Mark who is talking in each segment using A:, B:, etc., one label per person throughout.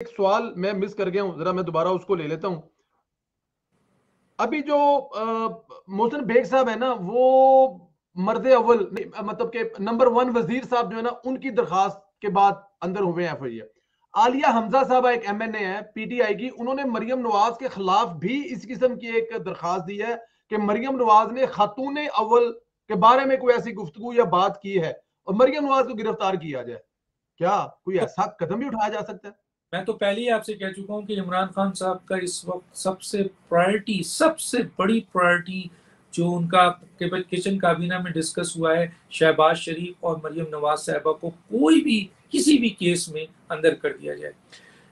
A: एक सवाल मैं मिस कर गया हूँ, जरा मैं दोबारा उसको ले लेता हूँ। अभी जो मोहसिन बेग साहब है ना, वो मर्द अव्वल मतलब के नंबर वन वज़ीर साहब जो है ना, उनकी दरखास्त के बाद अंदर हुए हैं एफ़ आलिया हमजा साहब एक एम एन ए है पीटीआई की, उन्होंने मरियम नवाज़ के खिलाफ भी इस किस्म की एक दरखास्त दी है कि मरियम नवाज़ ने खातून अव्वल के बारे में कोई ऐसी गुफ्तु या बात की है, और मरियम नवाज़ को गिरफ़्तार किया जाए। क्या कोई ऐसा कदम भी उठाया जा सकता है?
B: मैं तो पहले ही आपसे कह चुका हूँ कि इमरान खान साहब का इस वक्त सबसे प्रायोरिटी सबसे बड़ी प्रायोरिटी जो उनका किचन काबीना में डिस्कस हुआ है, शहबाज शरीफ और मरियम नवाज़ साहबा को कोई भी, किसी भी केस में अंदर कर दिया जाए।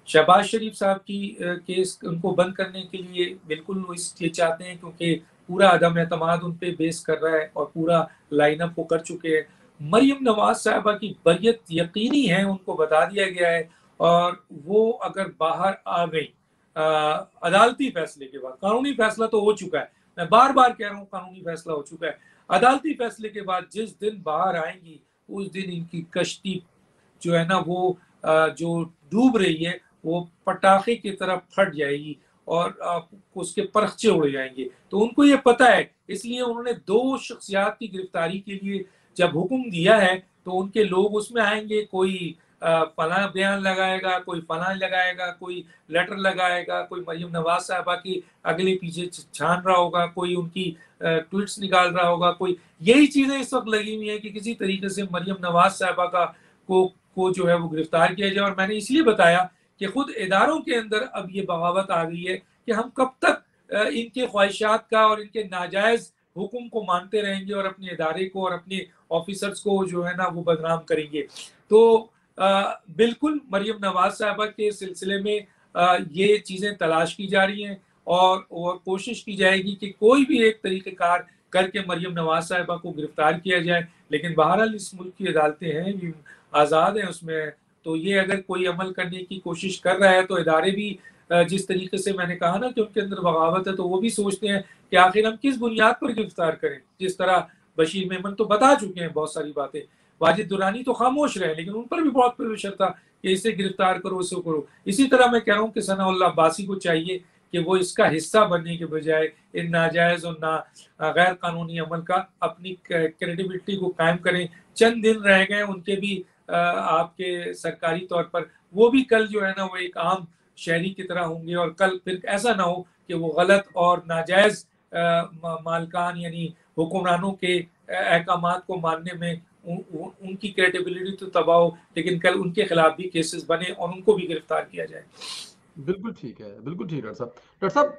B: शहबाज शरीफ साहब की केस उनको बंद करने के लिए बिल्कुल वो इसलिए चाहते हैं क्योंकि पूरा अदम अतमाद उन पर बेस कर रहा है और पूरा लाइनअप वो कर चुके हैं। मरियम नवाज़ साहबा की बरियत यकीनी है, उनको बता दिया गया है। और वो अगर बाहर आ गई अदालती फैसले के बाद, कानूनी फैसला तो हो चुका है। मैं बार बार कह रहा हूँ, कानूनी फैसला हो चुका है। अदालती फैसले के बाद जिस दिन बाहर आएँगी, उस दिन इनकी कश्ती जो है ना, वो जो डूब रही है, वो पटाखे की तरफ़ फट जाएगी और उसके परखचे उड़ जाएँगे। तो उनको ये पता है, इसलिए उन्होंने दो शख्सियात की गिरफ्तारी के लिए जब हुक्म दिया है तो उनके लोग उसमें आएँगे, कोई फला बयान लगाएगा, कोई फला लगाएगा, कोई लेटर लगाएगा, कोई मरियम नवाज़ साहबा की अगले पीछे छान रहा होगा, कोई उनकी ट्वीट्स निकाल रहा होगा, कोई यही चीज़ें इस वक्त लगी हुई है कि किसी तरीके से मरियम नवाज़ साहबा का को को जो है वो गिरफ़्तार किया जाए। और मैंने इसलिए बताया कि खुद इदारों के अंदर अब ये बगावत आ गई है कि हम कब तक इनके ख्वाहिशात का और इनके नाजायज हुक्म को मानते रहेंगे और अपने इदारे को और अपने ऑफिसर्स को जो है ना वो बदनाम करेंगे। तो बिल्कुल मरियम नवाज़ साहबा के सिलसिले में ये चीज़ें तलाश की जा रही हैं और, और कोशिश की जाएगी कि कोई भी एक तरीक़ेकार करके मरियम नवाज़ साहबा को गिरफ़्तार किया जाए। लेकिन बहरहाल इस मुल्क की अदालतें हैं आज़ाद हैं उसमें। तो ये अगर कोई अमल करने की कोशिश कर रहा है तो इदारे भी जिस तरीके से मैंने कहा ना कि उनके अंदर बगावत है तो वो भी सोचते हैं कि आखिर हम किस बुनियाद पर गिरफ़्तार करें। जिस तरह बशीर मेमन तो बता चुके हैं बहुत सारी बातें। वाजिद दुरानी तो खामोश रहे, लेकिन उन पर भी बहुत प्रेशर था कि इसे गिरफ़्तार करो इसे करो। इसी तरह मैं कह रहा हूँ कि सनाउल्ला अब्बासी को चाहिए कि वो इसका हिस्सा बनने के बजाय इन नाजायज और ना गैर कानूनी अमल का अपनी क्रेडिबिलिटी को कायम करें। चंद दिन रह गए, उनके भी आपके सरकारी तौर पर। वो भी कल जो है ना, वो एक आम शहरी की तरह होंगे और कल फिर ऐसा ना हो कि वो गलत और नाजायज मालकान यानी हुक्मरानों के अहकाम को मानने में उन, उनकी क्रेडिबिलिटी तो तबाह हो लेकिन कल उनके खिलाफ भी केसेस बने और उनको भी गिरफ़्तार किया जाए।
A: बिल्कुल ठीक है बिल्कुल ठीक है डॉक्टर साहब। डॉक्टर साहब